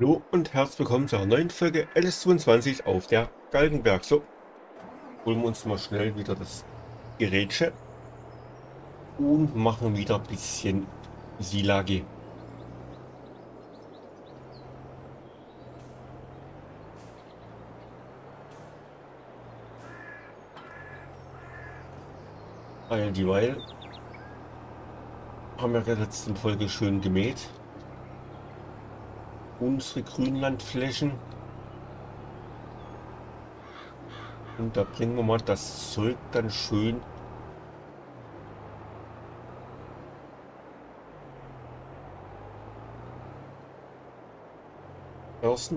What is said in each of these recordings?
Hallo und herzlich willkommen zu einer neuen Folge LS22 auf der Galgenberg. So, holen wir uns mal schnell wieder das Gerätsche und machen wieder ein bisschen Silage. Weil dieweil haben wir in der letzten Folge schön gemäht unsere Grünlandflächen. Und da bringen wir mal das Zeug dann schön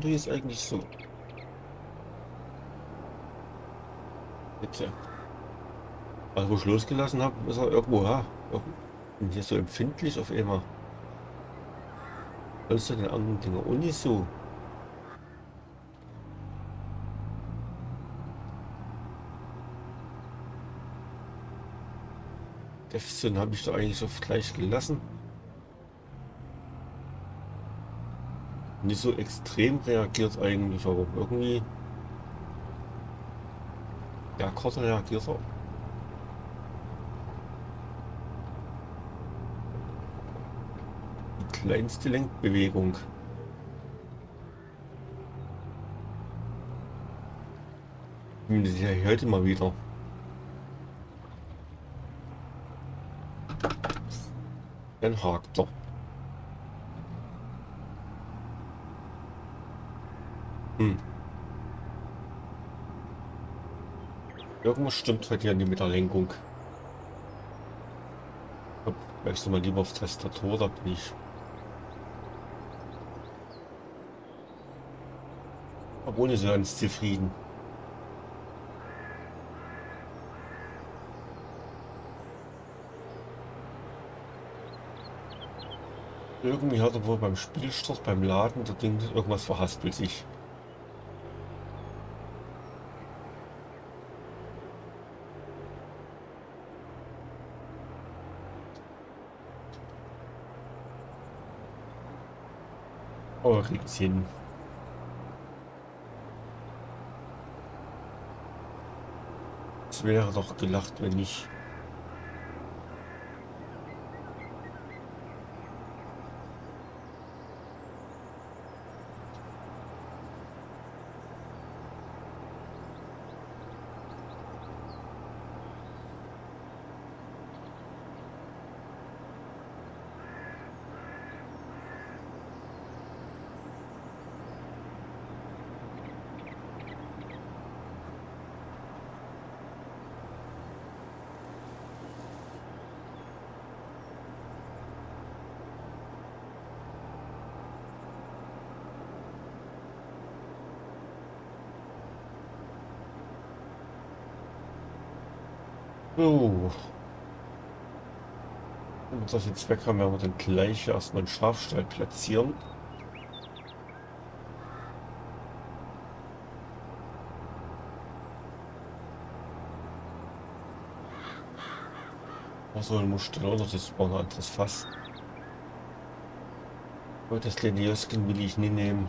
tue ich es eigentlich so. Jetzt ja. Also wo ich losgelassen habe, ist er irgendwo, ja. Hier so empfindlich auf einmal. Was ist den anderen Dinger auch nicht so? Defson habe ich da eigentlich so gleich gelassen. Nicht so extrem reagiert eigentlich, aber irgendwie der Karte reagiert er. Kleinste Lenkbewegung. Ja, heute mal wieder. Dann hakt er. Hm. Irgendwas stimmt heute ja nicht mit der Lenkung. Wechsel mal lieber auf Tastatur, da bin ich Aber ohne so ganz zufrieden. Irgendwie hat er wohl beim Spielstart, beim Laden, der Ding irgendwas verhaspelt sich. Aber kriegt's hin. Wäre doch gelacht, wenn ich So. Wir das jetzt weg haben, werden wir dann gleich erstmal einen Schafstall platzieren. Achso, dann muss ich oder das war ein anderes Fass. Aber das Lenioskin will ich nie nehmen.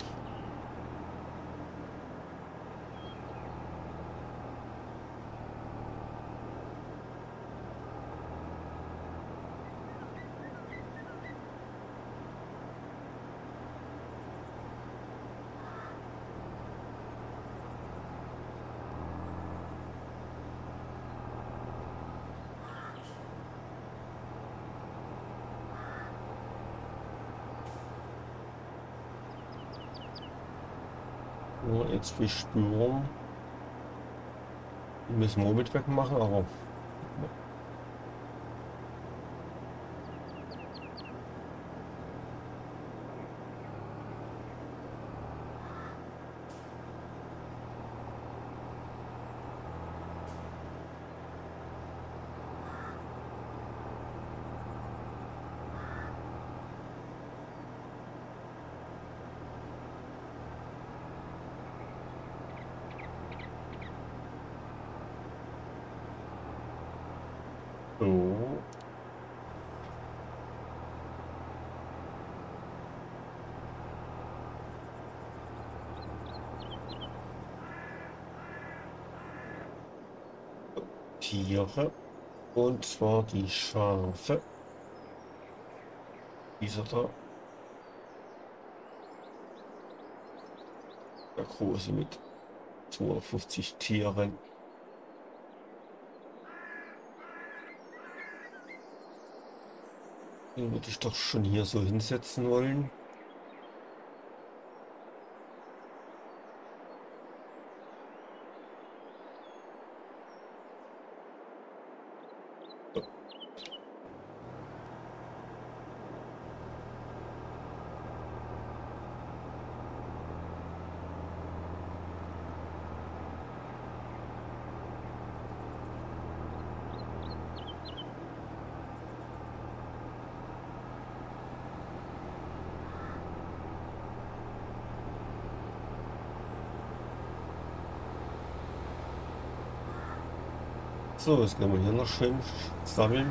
Jetzt Sturm. Müssen wir mit wegmachen, aber Tiere. Und zwar die Schafe. Dieser da. Der große mit 250 Tieren. Den würde ich doch schon hier so hinsetzen wollen. と。So, jetzt können wir hier noch schön sammeln.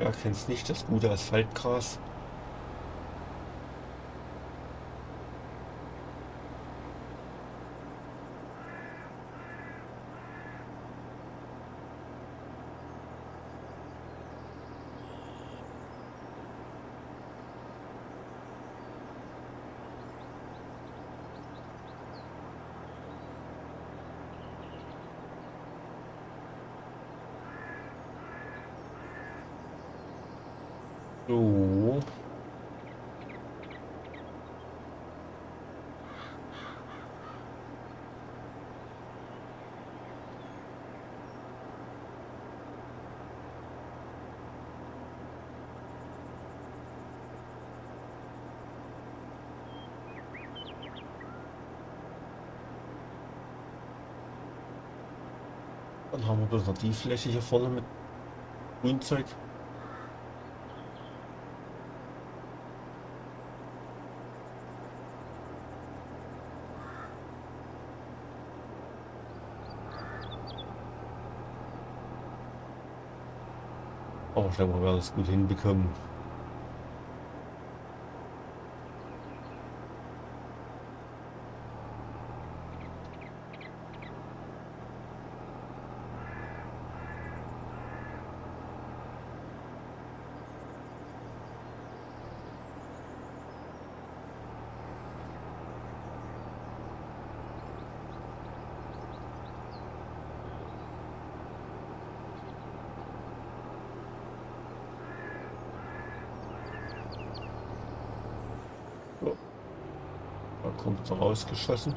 Ja, nicht das gute Asphaltgras. So. Dann haben wir bloß noch die Fläche hier vorne mit Grünzeug. Aber ich denke, wir werden es gut hinbekommen. So. Da kommt er rausgeschossen.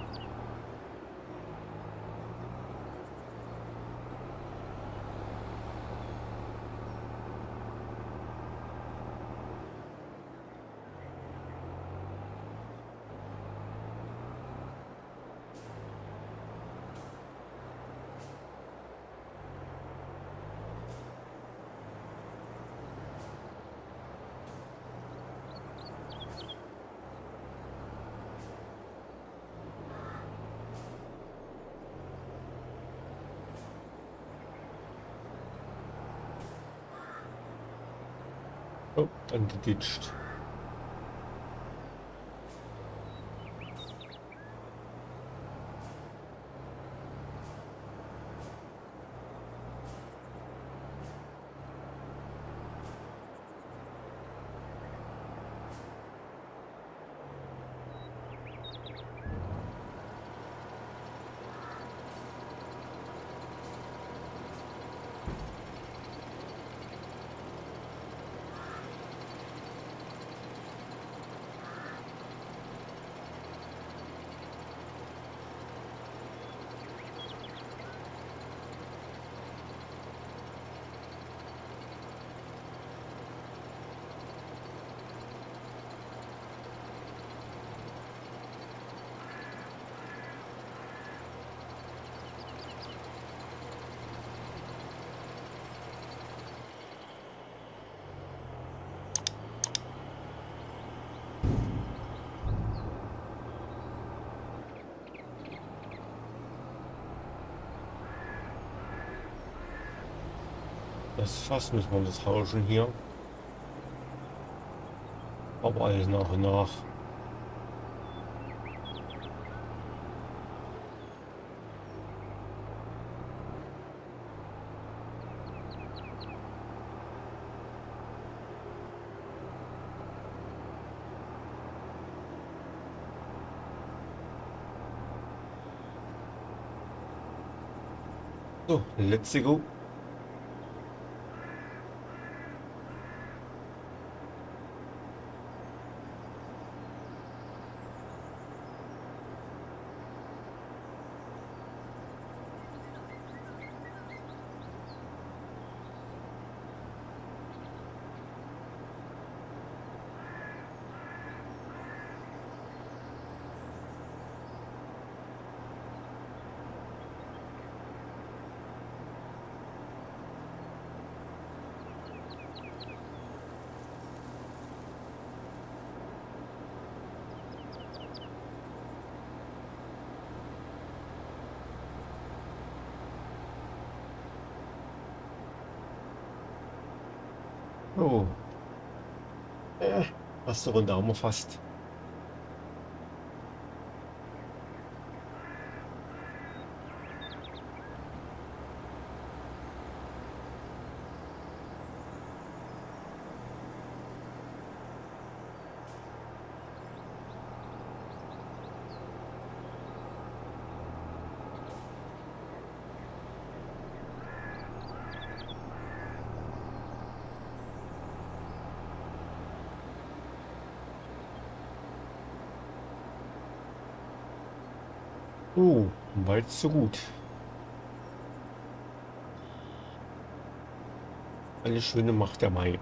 Oh, dann geditscht. Das Fass müssen wir das tauschen hier. Aber alles nach und nach. So, let's go. Oh. Äh, erste Runde haben wir Oh, weit so gut. Alles Schöne macht der Mai.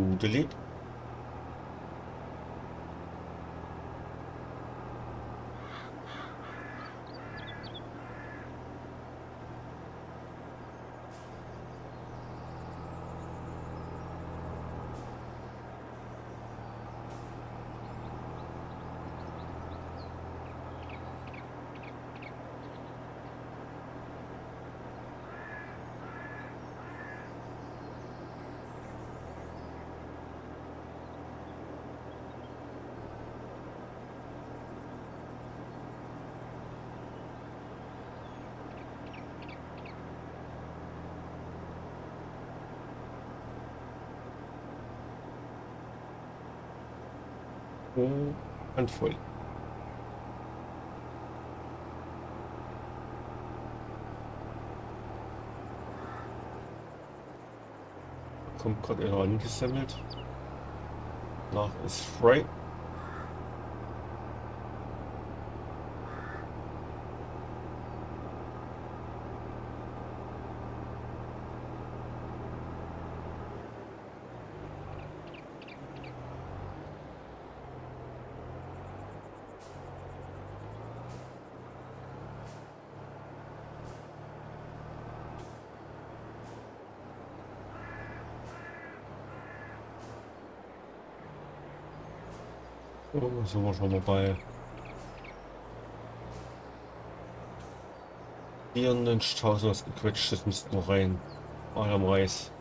удалить. Oh, Handvoll. Kommt gerade einer angesammelt. Nach ist frei. Oh, sind wir schon mal bei 94.000 was gequetscht, das müsste noch rein. Adam Reis.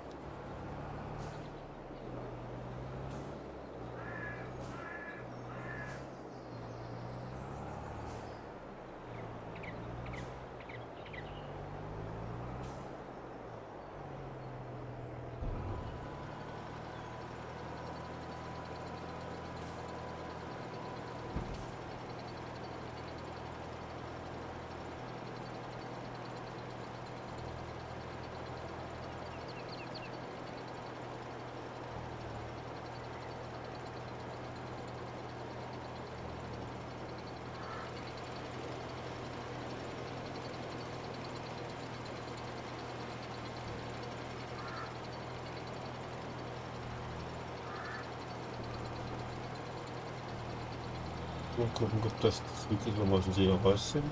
Mal gucken, ob das zügigermaßen hier raus sind.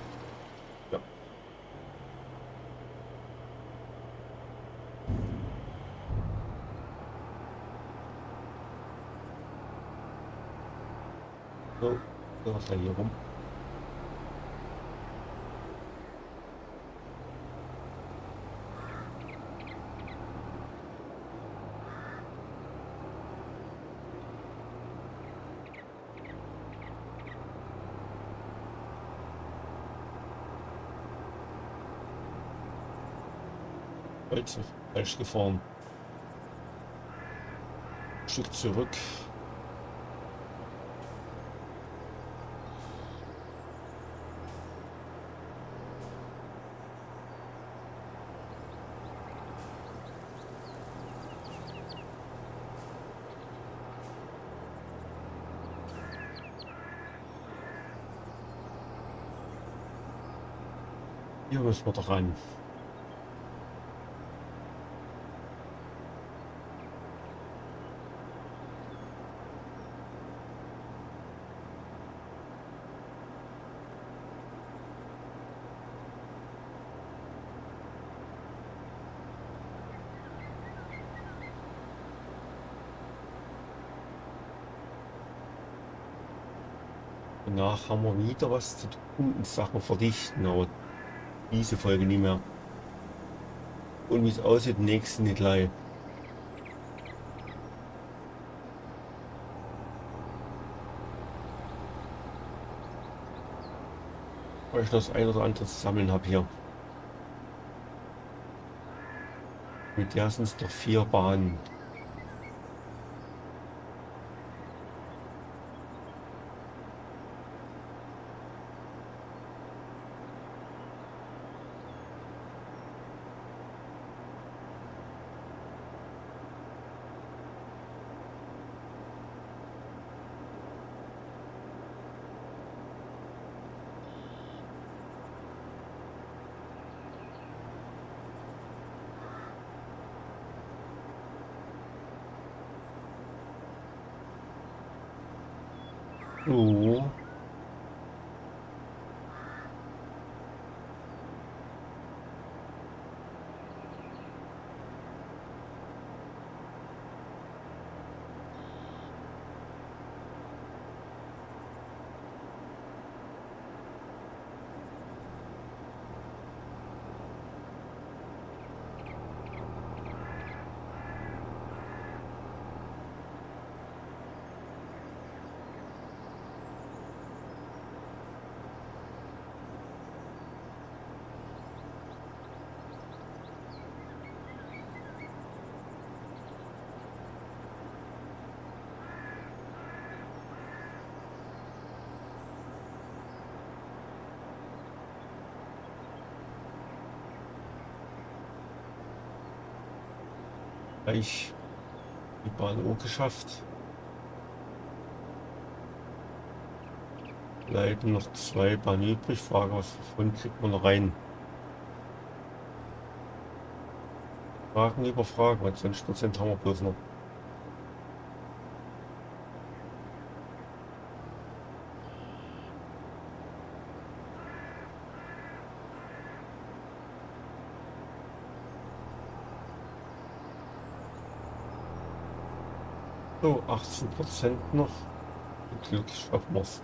Ja. So, was hier rum? Jetzt falsch gefahren. Ein Stück zurück. Hier müssen wir doch ran. Danach haben wir wieder was zu tun und Sachen verdichten, aber diese Folge nicht mehr. Und wie es aussieht, nächsten nicht gleich. Weil ich das ein oder andere zu sammeln habe hier. Mit der sind es doch vier Bahnen. So. Gleich die Bahn auch geschafft. Bleiben noch zwei Bahnen übrig. Frage, was davon kriegt man rein? Fragen über Fragen, weil 20% haben wir bloß noch. 18 Prozent noch. Glück schaffen wir es.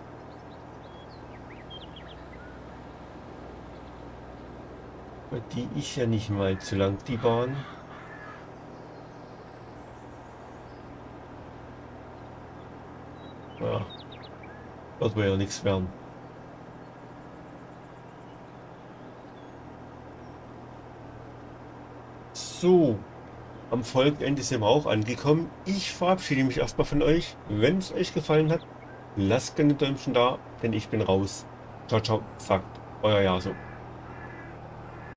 Die ist ja nicht mal zu lang, die Bahn. Ja, wird wohl ja nichts werden. So, am Folgenende sind wir auch angekommen. Ich verabschiede mich erstmal von euch. Wenn es euch gefallen hat, lasst gerne Däumchen da, denn ich bin raus. Ciao, ciao, sagt euer Jaso.